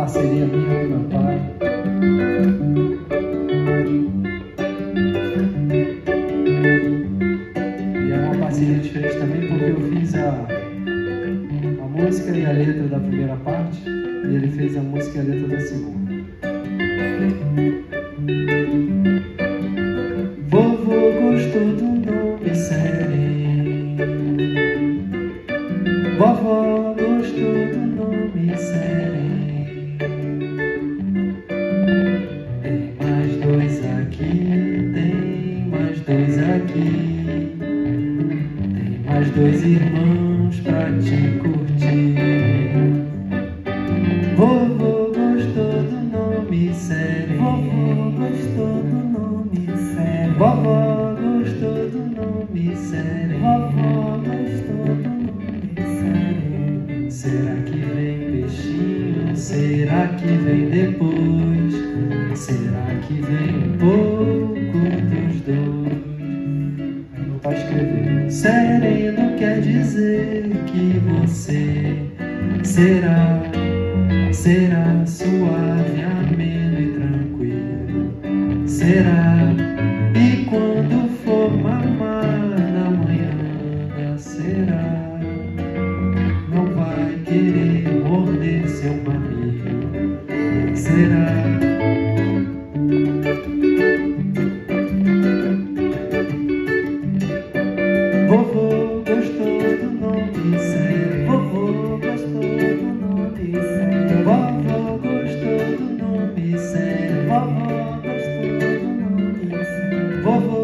parceria minha com meu pai. E é uma parceria diferente também porque eu fiz a, a música e a letra da primeira parte e ele fez a música e a letra da segunda. Vovô gostou do nome Serem. Vovó mais dois irmãos pra te curtir. Vovô gostou do nome Serem. Vovô gostou do nome sério. Vovó gostou do nome Serem. Vovó gostou do nome sério. Será que vem peixinho? Será que vem depois? Sereno quer dizer que você será, será suave, ameno e tranquilo. Será, Vovô gostou do nome Sam Vovô gostou do nome Sam Vovô gostou do nome Sam Vovô gostou do nome Sam Vovô